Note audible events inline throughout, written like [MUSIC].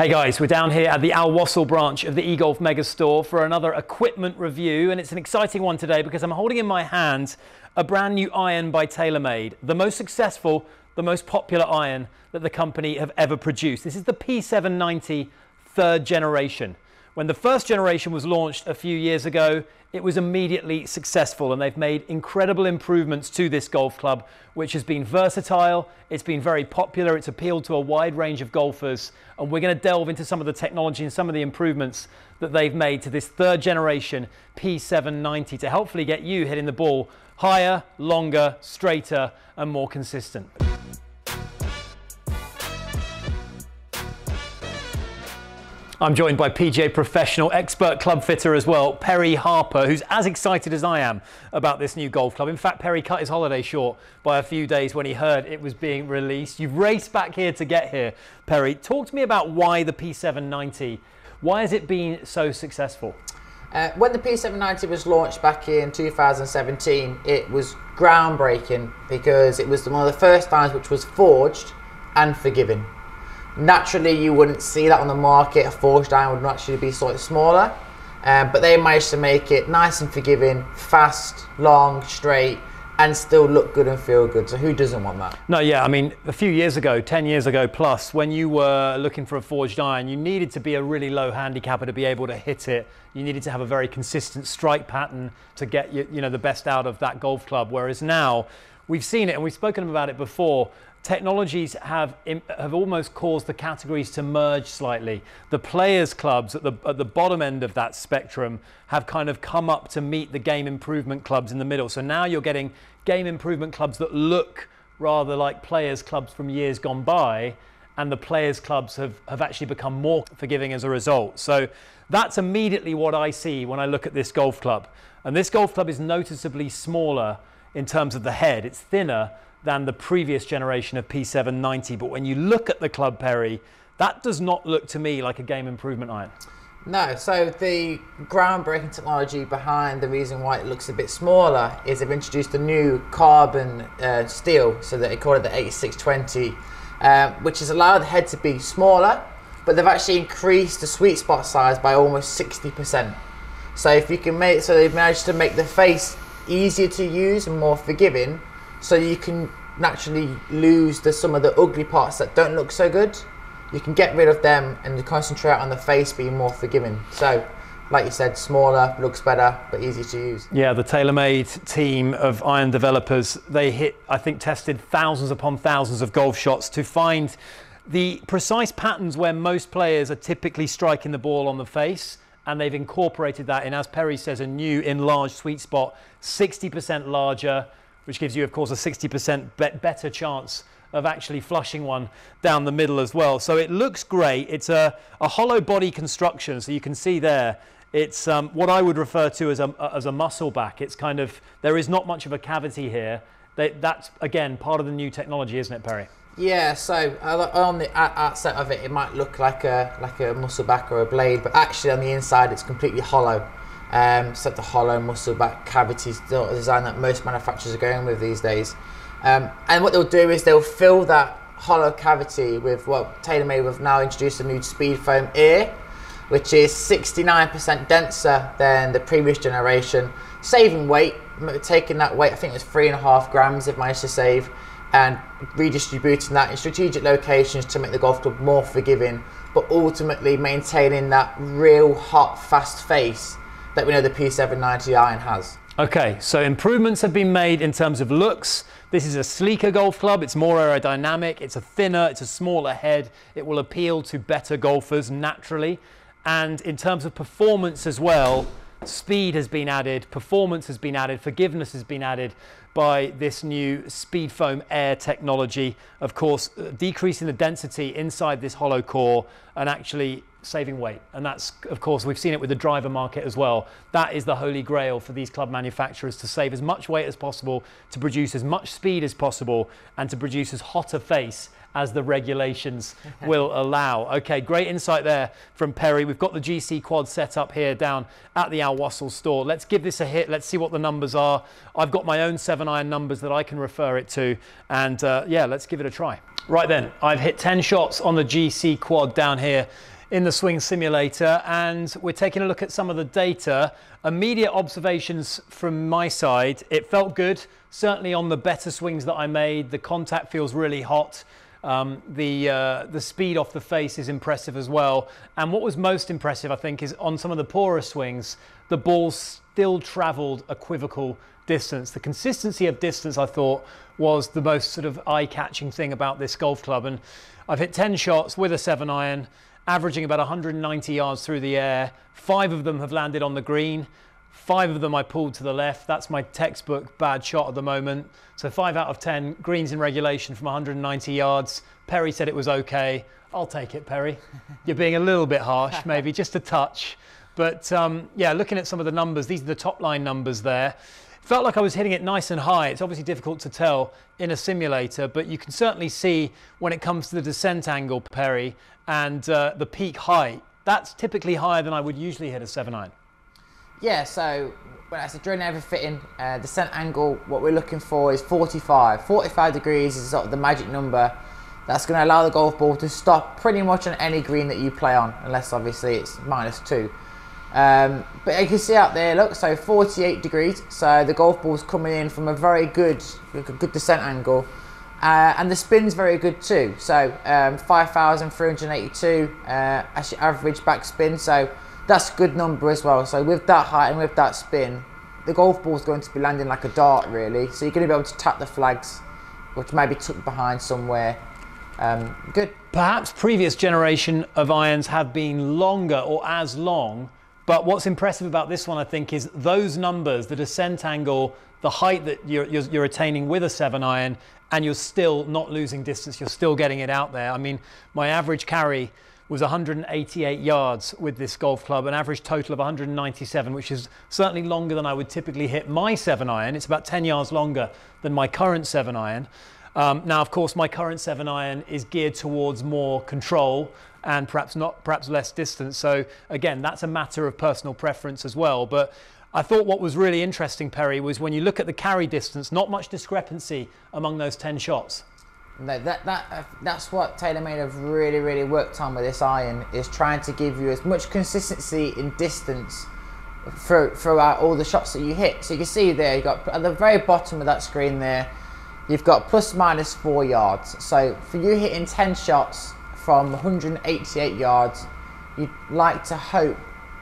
Hey guys, we're down here at the Al Wasl branch of the eGolf Megastore for another equipment review, and it's an exciting one today because I'm holding in my hand a brand new iron by TaylorMade, the most successful, the most popular iron that the company have ever produced. This is the P790 third generation. When the first generation was launched a few years ago, it was immediately successful and they've made incredible improvements to this golf club, which has been versatile, it's been very popular, it's appealed to a wide range of golfers, and we're going to delve into some of the technology and some of the improvements that they've made to this third generation P790 to hopefully get you hitting the ball higher, longer, straighter, and more consistent. I'm joined by PGA professional, expert club fitter as well, Perry Harper, who's as excited as I am about this new golf club. In fact, Perry cut his holiday short by a few days when he heard it was being released. You've raced back here to get here, Perry. Talk to me about why the P790. Why has it been so successful? Uh, when the P790 was launched back in 2017, it was groundbreaking because it was one of the first times which was forged and forgiving. Naturally, you wouldn't see that on the market. A forged iron would naturally be slightly smaller, um, but they managed to make it nice and forgiving, fast, long, straight, and still look good and feel good. So who doesn't want that? No, yeah. I mean, a few years ago, 10 years ago plus, when you were looking for a forged iron, you needed to be a really low handicapper to be able to hit it. You needed to have a very consistent strike pattern to get you, you know, the best out of that golf club. Whereas now, we've seen it and we've spoken about it before technologies have, have almost caused the categories to merge slightly. The players' clubs at the, at the bottom end of that spectrum have kind of come up to meet the game improvement clubs in the middle. So now you're getting game improvement clubs that look rather like players' clubs from years gone by, and the players' clubs have, have actually become more forgiving as a result. So that's immediately what I see when I look at this golf club. And this golf club is noticeably smaller in terms of the head, it's thinner than the previous generation of P790. But when you look at the Club Perry, that does not look to me like a game improvement iron. No, so the groundbreaking technology behind the reason why it looks a bit smaller is they've introduced a new carbon uh, steel, so they call it the 8620, um, which has allowed the head to be smaller, but they've actually increased the sweet spot size by almost 60%. So if you can make, so they've managed to make the face easier to use and more forgiving, so you can naturally lose the, some of the ugly parts that don't look so good. You can get rid of them and concentrate on the face being more forgiving. So, like you said, smaller, looks better, but easy to use. Yeah, the TaylorMade team of iron developers, they hit, I think, tested thousands upon thousands of golf shots to find the precise patterns where most players are typically striking the ball on the face and they've incorporated that in, as Perry says, a new enlarged sweet spot, 60% larger, which gives you, of course, a 60% be better chance of actually flushing one down the middle as well. So it looks great. It's a, a hollow body construction, so you can see there. It's um, what I would refer to as a, as a muscle back. It's kind of, there is not much of a cavity here. They, that's, again, part of the new technology, isn't it, Perry? Yeah, so on the outset of it, it might look like a like a muscle back or a blade, but actually on the inside, it's completely hollow. Um, so the hollow muscle back cavity design that most manufacturers are going with these days. Um, and what they'll do is they'll fill that hollow cavity with what TaylorMade have now introduced a new SpeedFoam Air, which is 69% denser than the previous generation, saving weight, taking that weight, I think it was three and a half grams they've managed to save, and redistributing that in strategic locations to make the golf club more forgiving, but ultimately maintaining that real hot, fast face that we know the P790 iron has. Okay, so improvements have been made in terms of looks. This is a sleeker golf club. It's more aerodynamic. It's a thinner, it's a smaller head. It will appeal to better golfers naturally. And in terms of performance as well, speed has been added, performance has been added, forgiveness has been added by this new speed foam air technology. Of course, uh, decreasing the density inside this hollow core and actually saving weight. And that's, of course, we've seen it with the driver market as well. That is the holy grail for these club manufacturers to save as much weight as possible, to produce as much speed as possible, and to produce as hot a face as the regulations [LAUGHS] will allow. Okay, great insight there from Perry. We've got the GC quad set up here down at the Al Wasl store. Let's give this a hit. Let's see what the numbers are. I've got my own seven iron numbers that I can refer it to. And uh, yeah, let's give it a try. Right then, I've hit 10 shots on the GC quad down here in the swing simulator and we're taking a look at some of the data. Immediate observations from my side, it felt good, certainly on the better swings that I made. The contact feels really hot. Um, the, uh, the speed off the face is impressive as well. And what was most impressive, I think, is on some of the poorer swings, the ball still traveled equivocal distance. The consistency of distance, I thought, was the most sort of eye-catching thing about this golf club. And I've hit 10 shots with a seven iron averaging about 190 yards through the air. Five of them have landed on the green. Five of them I pulled to the left. That's my textbook bad shot at the moment. So five out of 10 greens in regulation from 190 yards. Perry said it was okay. I'll take it, Perry. [LAUGHS] You're being a little bit harsh, maybe just a touch. But um, yeah, looking at some of the numbers, these are the top line numbers there. Felt like I was hitting it nice and high. It's obviously difficult to tell in a simulator, but you can certainly see when it comes to the descent angle, Perry, and uh, the peak height, that's typically higher than I would usually hit a 7 iron. Yeah, so when I said during every fitting, uh, descent angle, what we're looking for is 45. 45 degrees is sort of the magic number that's going to allow the golf ball to stop pretty much on any green that you play on, unless obviously it's minus two. Um, but you can see out there, look, so 48 degrees. So the golf ball's coming in from a very good, good descent angle. Uh, and the spin's very good too. So um, 5,382 uh, average backspin. So that's a good number as well. So with that height and with that spin, the golf ball's going to be landing like a dart really. So you're going to be able to tap the flags, which may be tucked behind somewhere. Um, good. Perhaps previous generation of irons have been longer or as long but what's impressive about this one, I think, is those numbers, the descent angle, the height that you're, you're, you're, attaining with a seven iron, and you're still not losing distance, you're still getting it out there. I mean, my average carry was 188 yards with this golf club, an average total of 197, which is certainly longer than I would typically hit my seven iron. It's about 10 yards longer than my current seven iron. Um, now, of course, my current seven iron is geared towards more control and perhaps not, perhaps less distance. So again, that's a matter of personal preference as well. But I thought what was really interesting, Perry, was when you look at the carry distance, not much discrepancy among those 10 shots. No, that, that, uh, that's what TaylorMade have really, really worked on with this iron, is trying to give you as much consistency in distance through, throughout all the shots that you hit. So you can see there, you got at the very bottom of that screen there, you've got plus minus four yards. So for you hitting 10 shots from 188 yards, you'd like to hope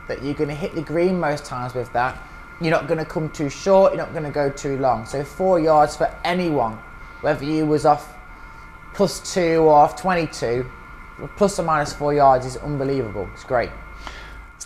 that you're going to hit the green most times with that. You're not going to come too short, you're not going to go too long. So four yards for anyone, whether you was off plus two or off 22, plus or minus four yards is unbelievable. It's great.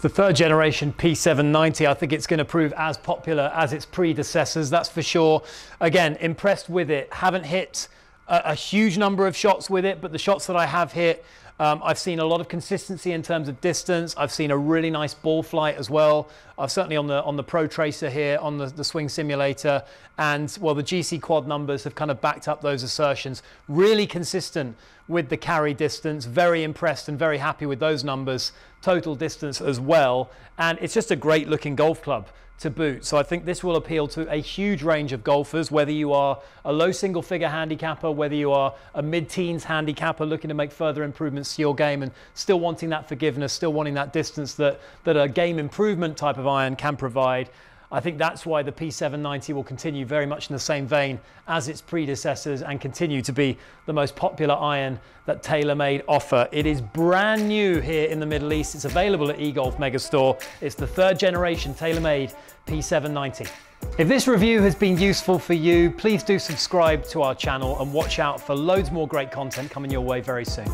The third generation P790. I think it's going to prove as popular as its predecessors, that's for sure. Again, impressed with it. Haven't hit a, a huge number of shots with it, but the shots that I have hit, um, I've seen a lot of consistency in terms of distance. I've seen a really nice ball flight as well. I've certainly on the on the Pro Tracer here on the, the swing simulator, and well, the GC quad numbers have kind of backed up those assertions. Really consistent with the carry distance. Very impressed and very happy with those numbers. Total distance as well, and it's just a great looking golf club to boot. So I think this will appeal to a huge range of golfers, whether you are a low single figure handicapper, whether you are a mid teens handicapper looking to make further improvements to your game and still wanting that forgiveness, still wanting that distance that, that a game improvement type of iron can provide. I think that's why the P790 will continue very much in the same vein as its predecessors and continue to be the most popular iron that TaylorMade offer. It is brand new here in the Middle East. It's available at eGolf Megastore. It's the third generation TaylorMade P790. If this review has been useful for you, please do subscribe to our channel and watch out for loads more great content coming your way very soon.